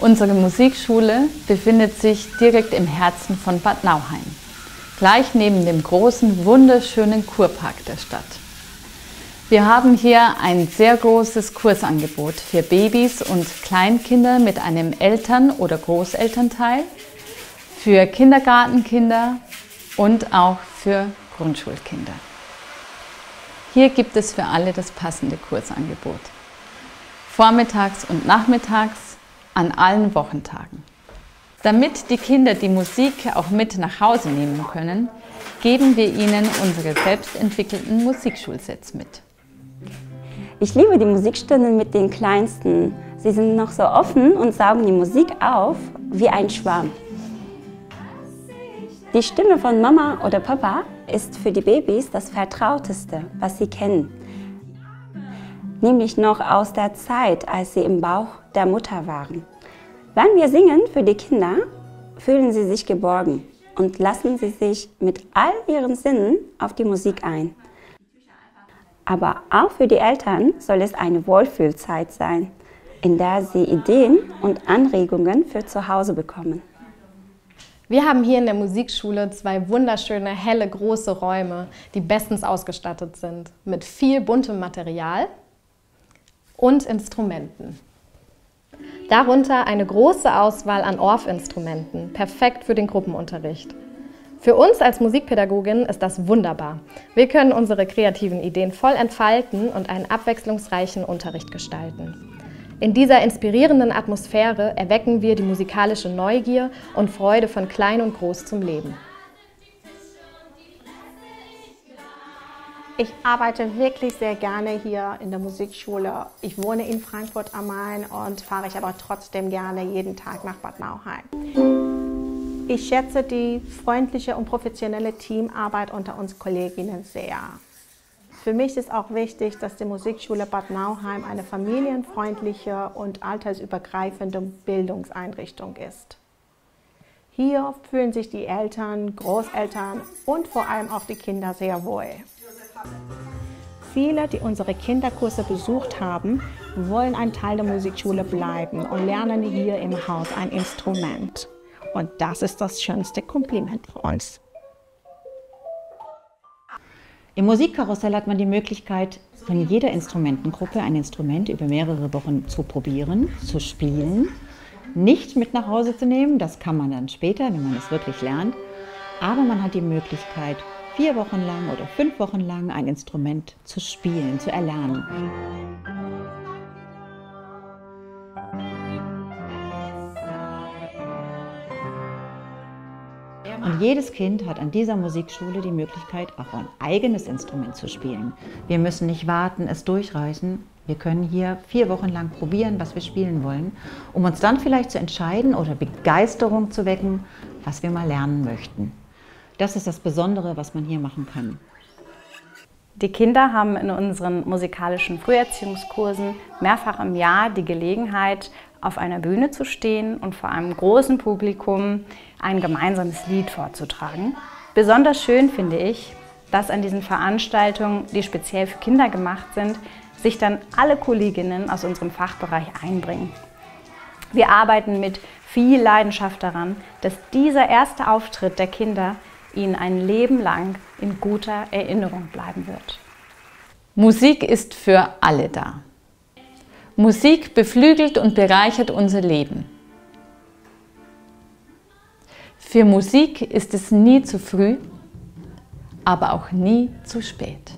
Unsere Musikschule befindet sich direkt im Herzen von Bad Nauheim, gleich neben dem großen, wunderschönen Kurpark der Stadt. Wir haben hier ein sehr großes Kursangebot für Babys und Kleinkinder mit einem Eltern- oder Großelternteil, für Kindergartenkinder und auch für Grundschulkinder. Hier gibt es für alle das passende Kursangebot. Vormittags und nachmittags an allen Wochentagen. Damit die Kinder die Musik auch mit nach Hause nehmen können, geben wir ihnen unsere selbstentwickelten Musikschulsets mit. Ich liebe die Musikstunden mit den Kleinsten. Sie sind noch so offen und saugen die Musik auf wie ein Schwarm. Die Stimme von Mama oder Papa ist für die Babys das Vertrauteste, was sie kennen. Nämlich noch aus der Zeit, als sie im Bauch der Mutter waren. Wenn wir singen für die Kinder, fühlen sie sich geborgen und lassen sie sich mit all ihren Sinnen auf die Musik ein. Aber auch für die Eltern soll es eine Wohlfühlzeit sein, in der sie Ideen und Anregungen für zu Hause bekommen. Wir haben hier in der Musikschule zwei wunderschöne, helle, große Räume, die bestens ausgestattet sind, mit viel buntem Material und Instrumenten. Darunter eine große Auswahl an Orff-Instrumenten, perfekt für den Gruppenunterricht. Für uns als Musikpädagogin ist das wunderbar. Wir können unsere kreativen Ideen voll entfalten und einen abwechslungsreichen Unterricht gestalten. In dieser inspirierenden Atmosphäre erwecken wir die musikalische Neugier und Freude von klein und groß zum Leben. Ich arbeite wirklich sehr gerne hier in der Musikschule. Ich wohne in Frankfurt am Main und fahre ich aber trotzdem gerne jeden Tag nach Bad Nauheim. Ich schätze die freundliche und professionelle Teamarbeit unter uns Kolleginnen sehr. Für mich ist auch wichtig, dass die Musikschule Bad Nauheim eine familienfreundliche und altersübergreifende Bildungseinrichtung ist. Hier fühlen sich die Eltern, Großeltern und vor allem auch die Kinder sehr wohl. Viele, die unsere Kinderkurse besucht haben, wollen ein Teil der Musikschule bleiben und lernen hier im Haus ein Instrument. Und das ist das schönste Kompliment für uns. Im Musikkarussell hat man die Möglichkeit, von jeder Instrumentengruppe ein Instrument über mehrere Wochen zu probieren, zu spielen, nicht mit nach Hause zu nehmen, das kann man dann später, wenn man es wirklich lernt, aber man hat die Möglichkeit, vier Wochen lang oder fünf Wochen lang ein Instrument zu spielen, zu erlernen. Und jedes Kind hat an dieser Musikschule die Möglichkeit, auch ein eigenes Instrument zu spielen. Wir müssen nicht warten, es durchreichen. Wir können hier vier Wochen lang probieren, was wir spielen wollen, um uns dann vielleicht zu entscheiden oder Begeisterung zu wecken, was wir mal lernen möchten. Das ist das Besondere, was man hier machen kann. Die Kinder haben in unseren musikalischen Früherziehungskursen mehrfach im Jahr die Gelegenheit, auf einer Bühne zu stehen und vor einem großen Publikum ein gemeinsames Lied vorzutragen. Besonders schön finde ich, dass an diesen Veranstaltungen, die speziell für Kinder gemacht sind, sich dann alle Kolleginnen aus unserem Fachbereich einbringen. Wir arbeiten mit viel Leidenschaft daran, dass dieser erste Auftritt der Kinder ihnen ein Leben lang in guter Erinnerung bleiben wird. Musik ist für alle da. Musik beflügelt und bereichert unser Leben. Für Musik ist es nie zu früh, aber auch nie zu spät.